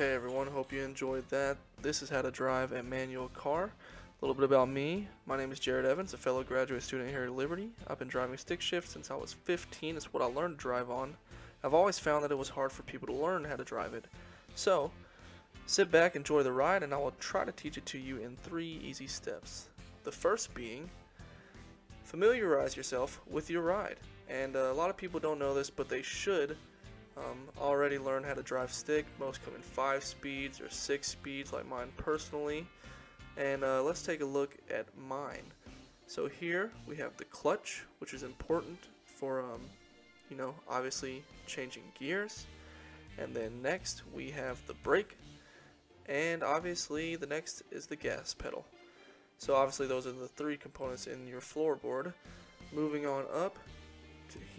Okay everyone, hope you enjoyed that. This is how to drive a manual car. A little bit about me. My name is Jerod Evans, a fellow graduate student here at Liberty. I've been driving stick shift since I was 15. It's what I learned to drive on. I've always found that it was hard for people to learn how to drive it. So, sit back, enjoy the ride, and I will try to teach it to you in three easy steps. The first being, familiarize yourself with your ride. And uh, a lot of people don't know this, but they should um, already learned how to drive stick. Most come in 5 speeds or 6 speeds like mine personally. And uh, let's take a look at mine. So here we have the clutch, which is important for, um, you know, obviously changing gears. And then next we have the brake. And obviously the next is the gas pedal. So obviously those are the three components in your floorboard. Moving on up,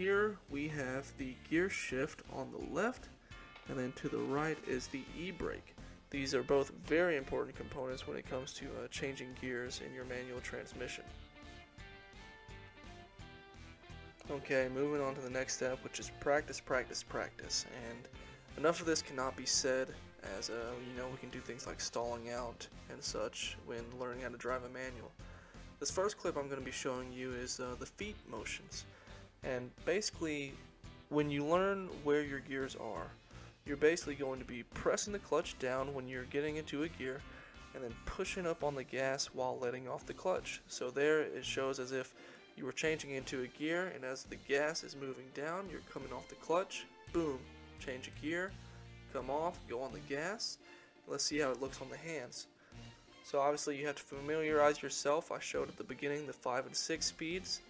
here we have the gear shift on the left and then to the right is the e-brake. These are both very important components when it comes to uh, changing gears in your manual transmission. Okay, moving on to the next step, which is practice, practice, practice. And enough of this cannot be said, as uh, you know, we can do things like stalling out and such when learning how to drive a manual. This first clip I'm going to be showing you is uh, the feet motions. And basically, when you learn where your gears are, you're basically going to be pressing the clutch down when you're getting into a gear and then pushing up on the gas while letting off the clutch. So there it shows as if you were changing into a gear and as the gas is moving down, you're coming off the clutch, boom, change a gear, come off, go on the gas. Let's see how it looks on the hands. So obviously you have to familiarize yourself. I showed at the beginning the 5 and 6 speeds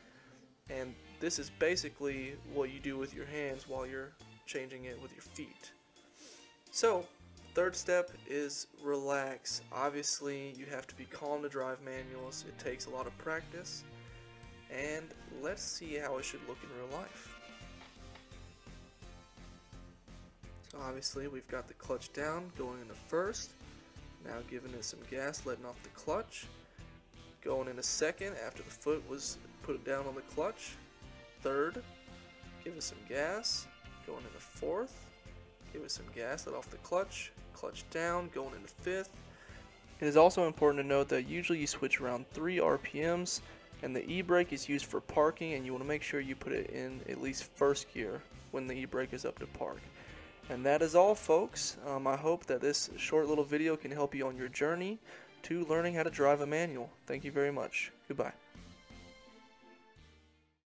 and this is basically what you do with your hands while you're changing it with your feet. So, third step is relax. Obviously, you have to be calm to drive manuals. It takes a lot of practice. And let's see how it should look in real life. So obviously we've got the clutch down, going into first. Now giving it some gas, letting off the clutch. Going into second after the foot was put down on the clutch. Third, give us some gas. Going into fourth, give us some gas, let off the clutch. Clutch down, going into fifth. It is also important to note that usually you switch around 3 RPMs and the e-brake is used for parking and you want to make sure you put it in at least first gear when the e-brake is up to park. And that is all folks. Um, I hope that this short little video can help you on your journey to learning how to drive a manual. Thank you very much. Goodbye.